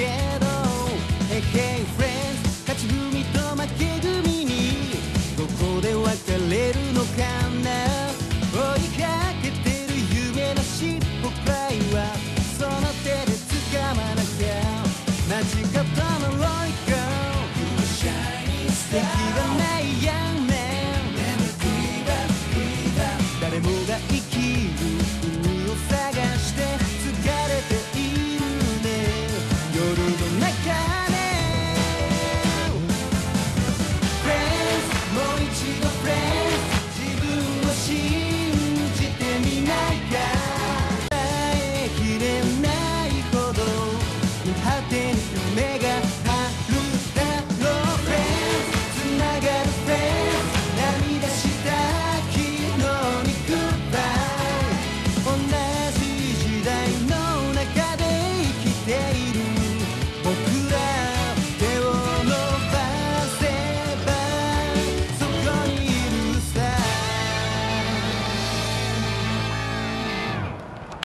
けど Hey friends 勝ち組と負け組にどこで別れるのかな？追いかけてる夢の尻尾ぽはその手で掴まなきゃ。間近とのロイ敵ないや目が